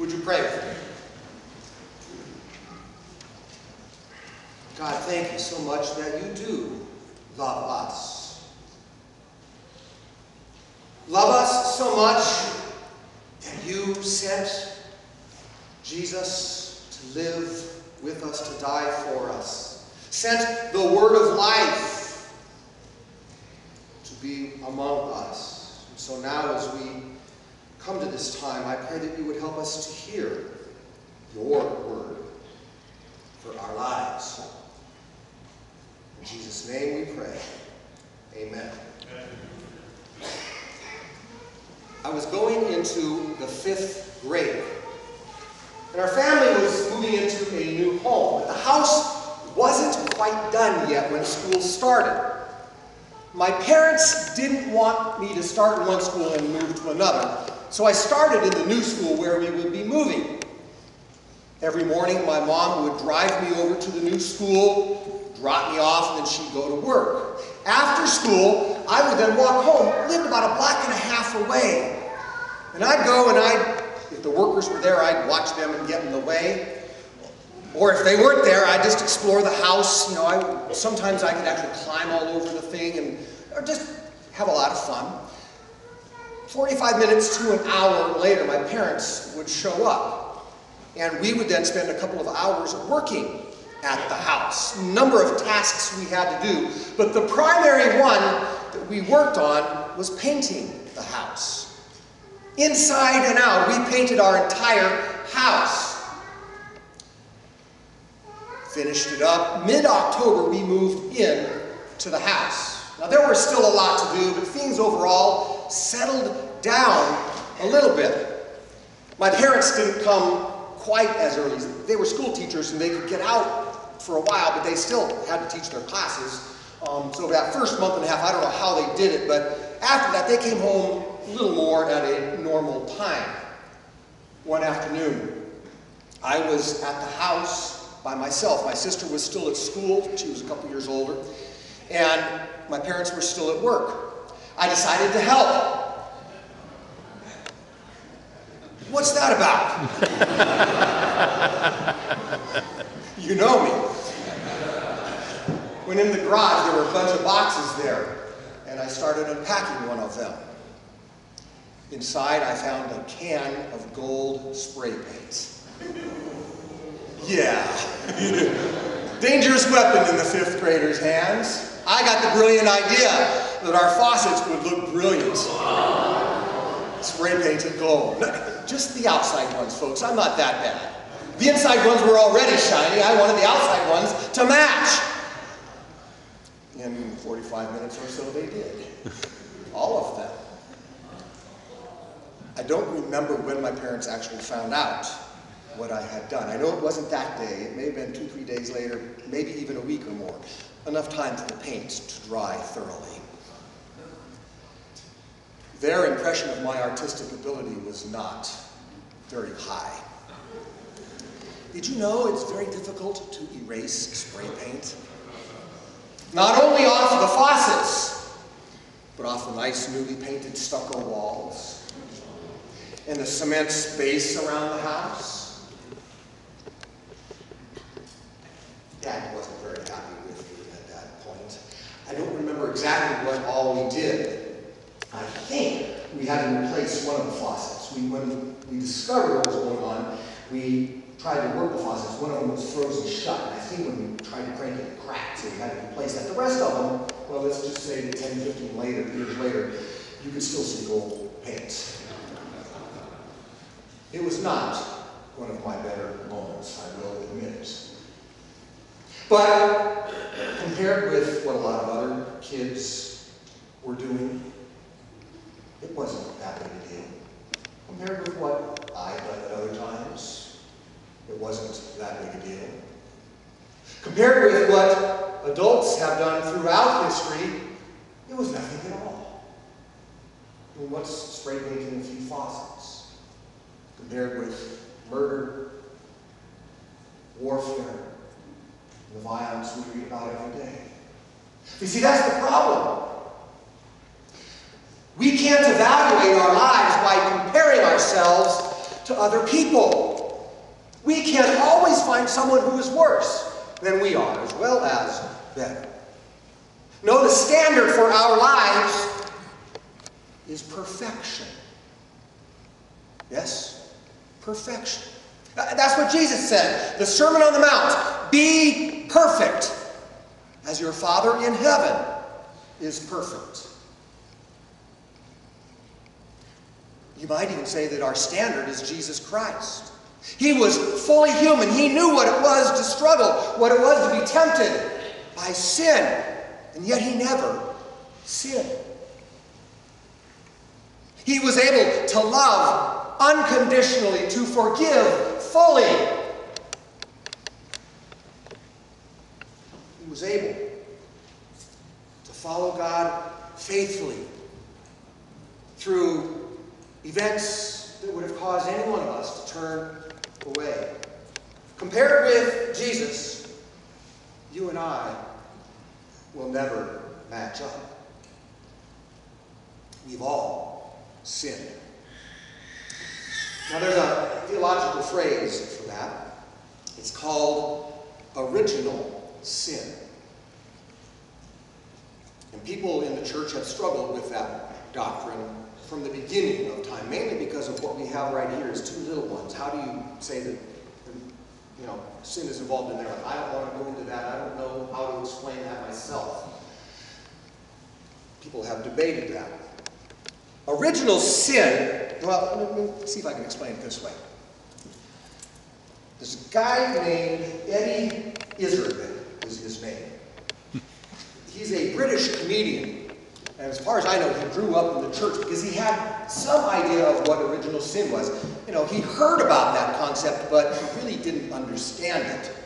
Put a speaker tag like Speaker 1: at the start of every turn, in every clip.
Speaker 1: Would you pray with me? God, thank you so much that you do love us. Love us so much that you sent Jesus to live with us, to die for us. Sent the word of life to be among us. And so now as we come to this time, I pray that you would help us to hear your word for our lives. In Jesus' name we pray. Amen. I was going into the fifth grade. And our family was moving into a new home. The house wasn't quite done yet when school started. My parents didn't want me to start in one school and move to another. So I started in the new school where we would be moving. Every morning, my mom would drive me over to the new school, drop me off, and then she'd go to work. After school, I would then walk home, lived about a block and a half away. And I'd go and I'd, if the workers were there, I'd watch them and get in the way. Or if they weren't there, I'd just explore the house. You know, I, sometimes I could actually climb all over the thing and just have a lot of fun. 45 minutes to an hour later, my parents would show up. And we would then spend a couple of hours working at the house. Number of tasks we had to do, but the primary one that we worked on was painting the house. Inside and out, we painted our entire house. Finished it up. Mid-October, we moved in to the house. Now, there were still a lot to do, but things overall settled down a little bit. My parents didn't come quite as early. They were school teachers and they could get out for a while, but they still had to teach their classes. Um, so that first month and a half, I don't know how they did it, but after that, they came home a little more at a normal time. One afternoon, I was at the house by myself. My sister was still at school. She was a couple years older. And my parents were still at work. I decided to help. What's that about? you know me. When in the garage, there were a bunch of boxes there, and I started unpacking one of them. Inside, I found a can of gold spray paint. Yeah. Dangerous weapon in the fifth grader's hands. I got the brilliant idea that our faucets would look brilliant. Spray painted gold. Just the outside ones, folks. I'm not that bad. The inside ones were already shiny. I wanted the outside ones to match. In 45 minutes or so, they did. All of them. I don't remember when my parents actually found out what I had done. I know it wasn't that day. It may have been two, three days later, maybe even a week or more. Enough time for the paint to dry thoroughly. Their impression of my artistic ability was not very high. Did you know it's very difficult to erase spray paint? Not only off the faucets, but off the nice newly painted stucco walls and the cement space around the house. Dad wasn't very happy with me at that point. I don't remember exactly what all we did. I think we had to replace one of the faucets. We, when we discovered what was going on, we tried to work the faucets. One of them was frozen shut. And I think when we tried to crank it, it cracked, so we had to replace that. The rest of them, well, let's just say 10, 15 later, years later, you could still see gold paint. It was not one of my better moments, I will admit. But compared with what a lot of other kids were doing, it wasn't that big a deal. Compared with what I've done at other times, it wasn't that big a deal. Compared with what adults have done throughout history, it was nothing at all. I mean, what's spray painting a few faucets? Compared with murder, warfare, the violence we read about every day. You see, that's the problem. We can't evaluate our lives by comparing ourselves to other people. We can't always find someone who is worse than we are, as well as better. No, the standard for our lives is perfection. Yes? Perfection. That's what Jesus said. The Sermon on the Mount. Be perfect as your Father in heaven is perfect. You might even say that our standard is Jesus Christ. He was fully human. He knew what it was to struggle, what it was to be tempted by sin, and yet he never sinned. He was able to love unconditionally, to forgive fully. He was able to follow God faithfully through events that would have caused any one of us to turn away. Compared with Jesus, you and I will never match up. We've all sinned. Now, there's a theological phrase for that. It's called original sin. And people in the church have struggled with that doctrine from the beginning of time, mainly because of what we have right here is two little ones. How do you say that you know, sin is involved in there? I don't want to go into that. I don't know how to explain that myself. People have debated that. Original sin, well, let me see if I can explain it this way. This guy named Eddie Izzard, is his name. He's a British comedian. And as far as I know, he grew up in the church because he had some idea of what original sin was. You know, he heard about that concept, but he really didn't understand it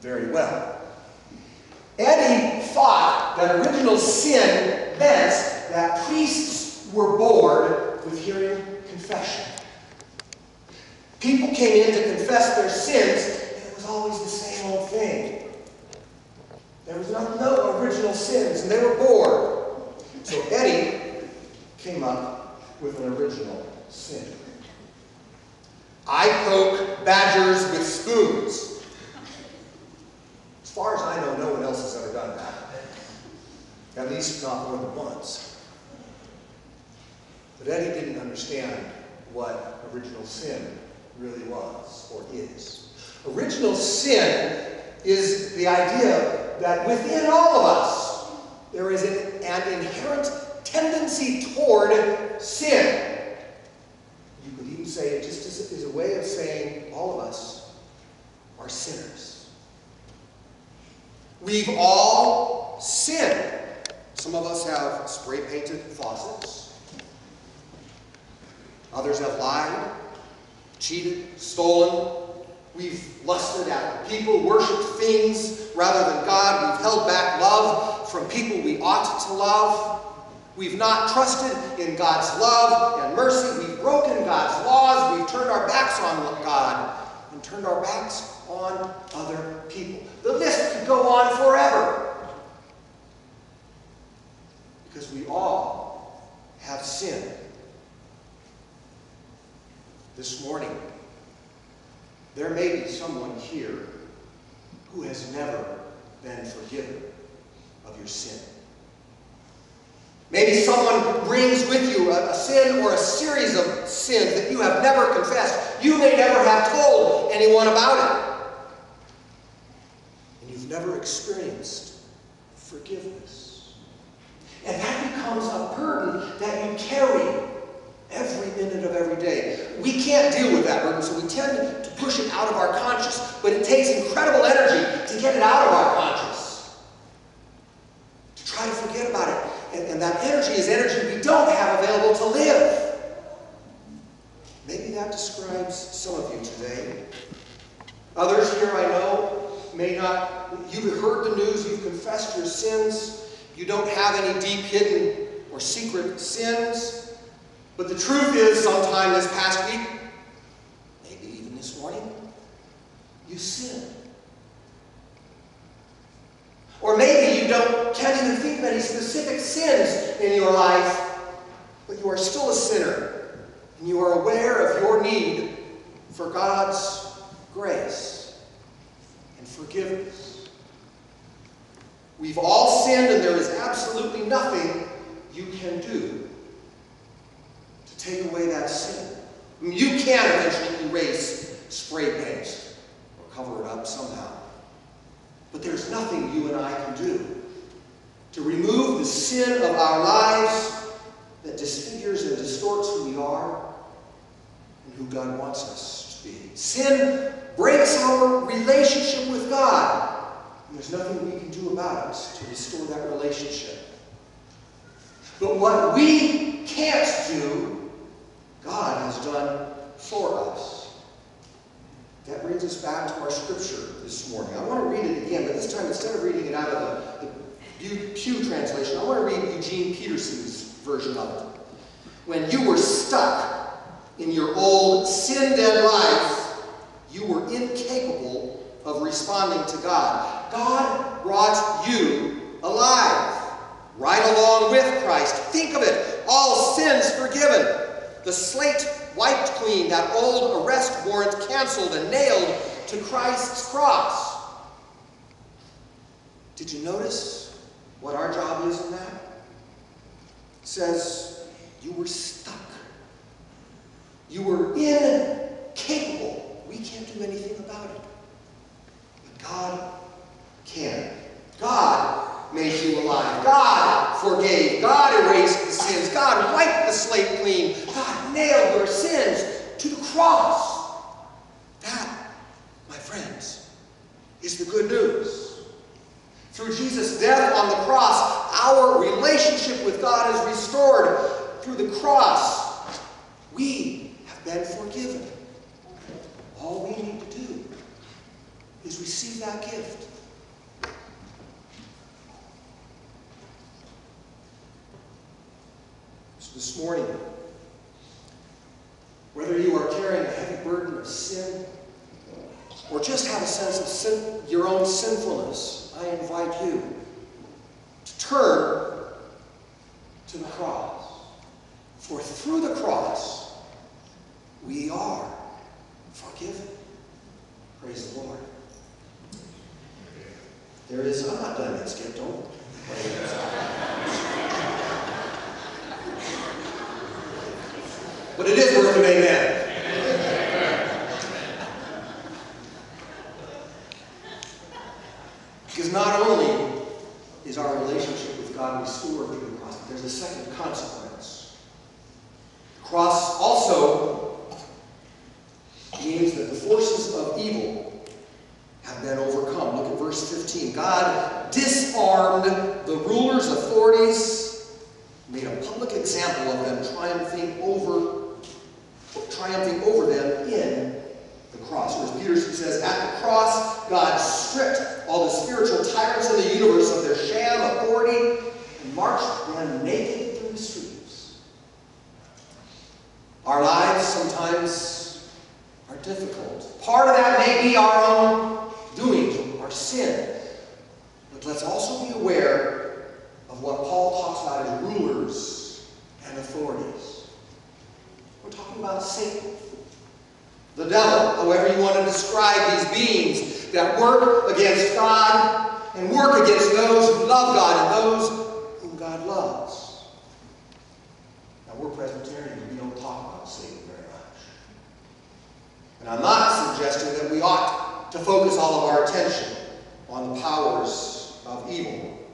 Speaker 1: very well. Eddie thought that original sin meant that priests were bored with hearing confession. People came in to confess their sins, and it was always the same old thing. There was no, no original sins, and they were bored. So Eddie came up with an original sin. I poke badgers with spoons. As far as I know, no one else has ever done that. At least not more than once. But Eddie didn't understand what original sin really was or is. Original sin is the idea that within all of us, there is an, an inherent tendency toward sin. You could even say it just as, as a way of saying all of us are sinners. We've all sinned. Some of us have spray painted faucets. Others have lied, cheated, stolen, We've lusted after people, worshiped things rather than God. We've held back love from people we ought to love. We've not trusted in God's love and mercy. We've broken God's laws. We've turned our backs on God and turned our backs on other people. The list could go on forever. Because we all have sinned. This morning, there may be someone here who has never been forgiven your sin. Maybe someone brings with you a, a, sin or a series of sins that you have never confessed. You may never have told anyone about it. And you've never experienced forgiveness. And that becomes a burden that you carry every minute of every day. We can't deal with that burden, so we tend to push it out of our conscious, but it takes incredible energy to get it out of our conscious. To try to forget about it. And, and that energy is energy we don't have available to live. Maybe that describes some of you today. Others here I know may not, you've heard the news, you've confessed your sins, you don't have any deep hidden or secret sins. But the truth is, sometime this past week, maybe even this morning, you sinned. Or maybe you don't can't even think of any specific sins in your life, but you are still a sinner, and you are aware of your need for God's grace and forgiveness. We've all sinned, and there is absolutely nothing you can do to take away that sin. You can eventually erase spray paint or cover it up somehow. But there's nothing you and I can do to remove the sin of our lives that disfigures and distorts who we are and who God wants us to be. Sin breaks our relationship with God. There's nothing we can do about it to restore that relationship. But what we can't do, God has done for us. That brings us back to our scripture this morning. I want to read it again, but this time instead of reading it out of the, the Pew translation, I want to read Eugene Peterson's version of it. When you were stuck in your old sin-dead life, you were incapable of responding to God. God brought you alive, right along with Christ. Think of it, all sins forgiven. The slate that old arrest warrant canceled and nailed to Christ's cross. Did you notice what our job is in that? It says, you were stuck. You were incapable. We can't do anything about it. But God can. God made you alive. God forgave. God erased the sins. God wiped the slate clean. God nailed your sins to the cross. That, my friends, is the good news. Through Jesus' death on the cross, our relationship with God is restored. Through the cross, we have been forgiven. All we need to do is receive that gift. So this morning, whether you are carrying a heavy burden of sin or just have a sense of sin, your own sinfulness, I invite you to turn to the cross. For through the cross, we are forgiven. Praise the Lord. There is, I'm not done yet, Skip, don't. But it is worth an amen. Because not only is our relationship with God restored through the cross, but there's a second consequence. The cross also means that the forces of evil have been overcome. Look at verse 15. God disarmed the rulers, authorities, made a public example of them, triumphing over, triumphing over them in the cross. Or as Peterson says, at the cross, God stripped all the spiritual tyrants in the universe of their sham authority and marched them naked through the streets. Our lives sometimes are difficult. Part of that may be our own doing, our sin. But let's also be aware of what Paul talks about as rulers and authorities. We're talking about Satan. The devil, however you want to describe these beings that work against God and work against those who love God and those whom God loves. Now, we're Presbyterian, we don't talk about Satan very much. And I'm not suggesting that we ought to focus all of our attention on the powers of evil.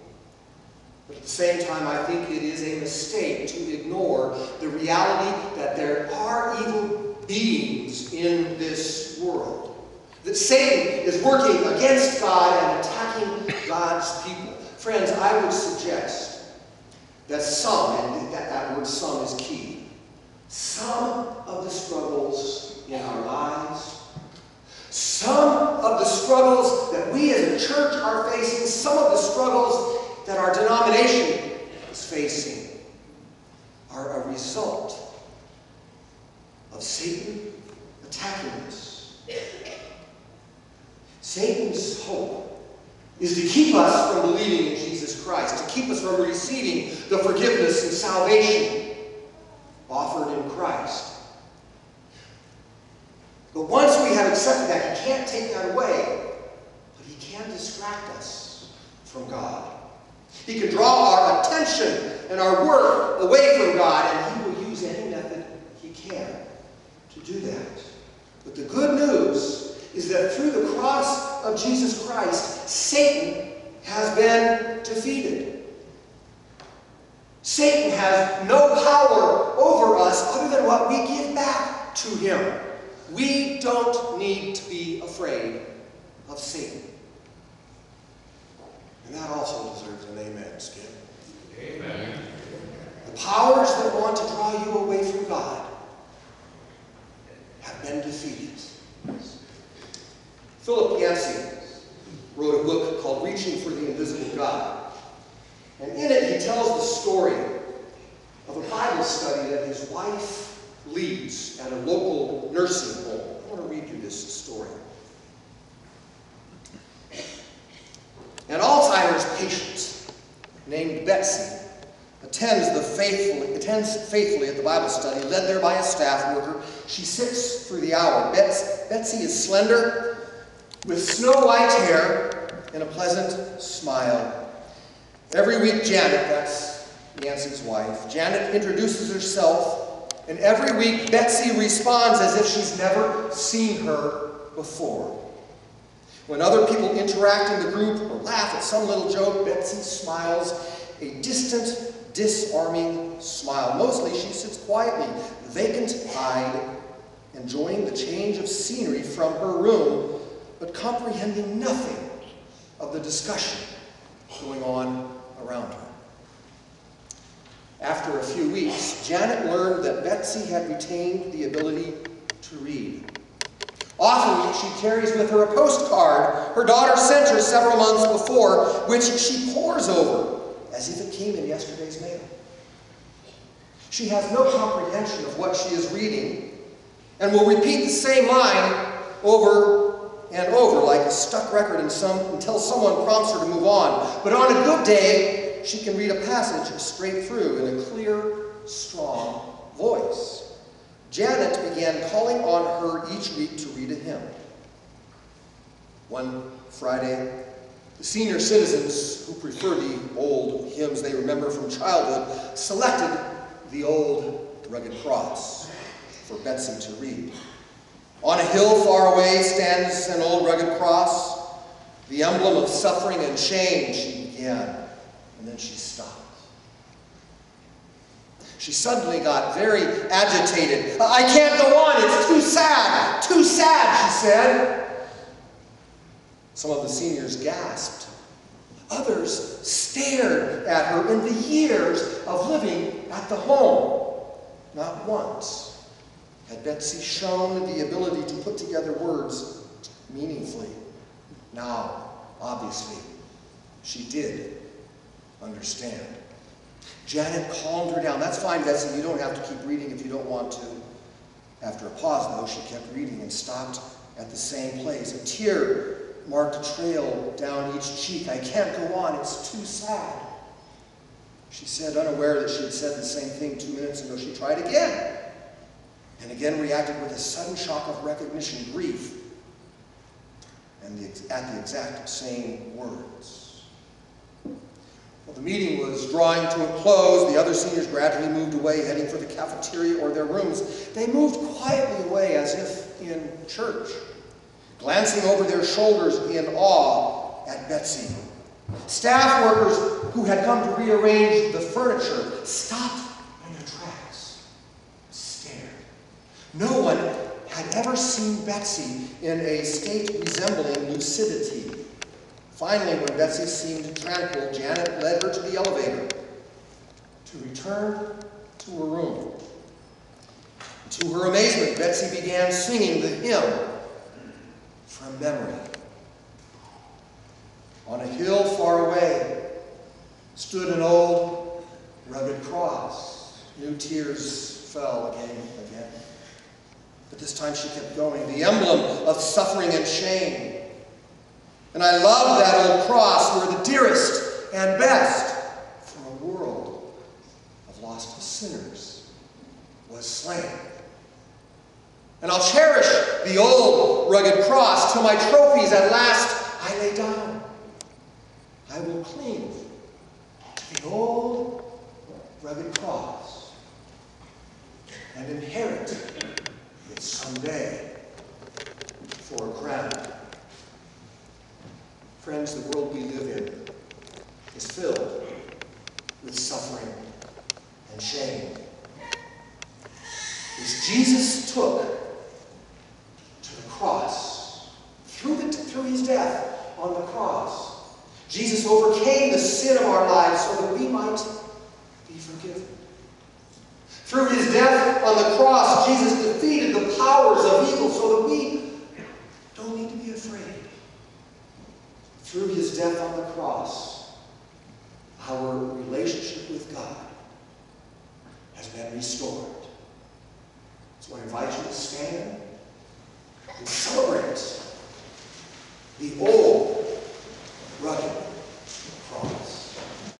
Speaker 1: But at the same time, I think it is a mistake to ignore the reality that there are evil beings in this world. That Satan is working against God and attacking God's people. Friends, I would suggest that some, and that, that word some is key, some of the struggles in our lives, some of the struggles that we as a church are facing, some of the struggles that our denomination is facing, are a result of Satan attacking us. Satan's hope is to keep us from believing in Jesus Christ, to keep us from receiving the forgiveness and salvation offered in Christ. But one have accepted that. He can't take that away, but he can distract us from God. He can draw our attention and our work away from God, and he will use any method he can to do that. But the good news is that through the cross of Jesus Christ, Satan has been defeated. Satan has no power over us other than what we give back to him. We don't need to be afraid of Satan. And that also deserves an amen, Skip.
Speaker 2: Amen.
Speaker 1: The powers that want to draw you away from God have been defeated. Philip Yancey wrote a book called Reaching for God. And in it, he tells the story of a Bible study that his wife leads at a local nursing home. I want to read you this story. An Alzheimer's patient named Betsy attends, the faithfully, attends faithfully at the Bible study, led there by a staff worker. She sits through the hour. Bets, Betsy is slender, with snow white hair and a pleasant smile. Every week, Janet, that's Yancey's wife, Janet introduces herself, and every week Betsy responds as if she's never seen her before. When other people interact in the group or laugh at some little joke, Betsy smiles a distant, disarming smile. Mostly she sits quietly, vacant-eyed, enjoying the change of scenery from her room, but comprehending nothing of the discussion going on around her. After a few weeks, Janet learned that Betsy had retained the ability to read. Often she carries with her a postcard her daughter sent her several months before, which she pores over as if it came in yesterday's mail. She has no comprehension of what she is reading and will repeat the same line over and over like a stuck record some, until someone prompts her to move on. But on a good day, she can read a passage straight through in a clear, strong voice. Janet began calling on her each week to read a hymn. One Friday, the senior citizens who prefer the old hymns they remember from childhood selected the old rugged cross for Betsy to read. On a hill far away stands an old rugged cross, the emblem of suffering and shame, she began, and then she stopped. She suddenly got very agitated. I can't go on, it's too sad, too sad, she said. Some of the seniors gasped. Others stared at her in the years of living at the home. Not once had Betsy shown the ability to put together words meaningfully. Now, obviously, she did understand. Janet calmed her down. That's fine, Betsy. You don't have to keep reading if you don't want to. After a pause, though, she kept reading and stopped at the same place. A tear marked a trail down each cheek. I can't go on. It's too sad. She said, unaware that she had said the same thing two minutes ago. She tried again and again reacted with a sudden shock of recognition, grief, and the, at the exact same words. Well, the meeting was drawing to a close. The other seniors gradually moved away, heading for the cafeteria or their rooms. They moved quietly away as if in church, glancing over their shoulders in awe at Betsy. Staff workers who had come to rearrange the furniture stopped in their tracks, stared. No one had ever seen Betsy in a state resembling lucidity. Finally, when Betsy seemed tranquil, Janet led her to the elevator to return to her room. To her amazement, Betsy began singing the hymn from memory. On a hill far away stood an old rugged cross. New tears fell again and again. But this time she kept going. The emblem of suffering and shame. And I love that old cross where the dearest and best for a world of lost sinners was slain. And I'll cherish the old rugged cross till my trophies at last I lay down. I will cling to the old rugged cross and inherit it someday for a crown. Friends, the world we live in is filled with suffering and shame. As Jesus took to the cross, through, the, through his death on the cross, Jesus overcame the sin of our lives so that we might be forgiven. Through his death on the cross, Jesus defeated the powers of evil so that we don't need to be afraid. Through his death on the cross, our relationship with God has been restored. So I invite you to stand and celebrate the old rugged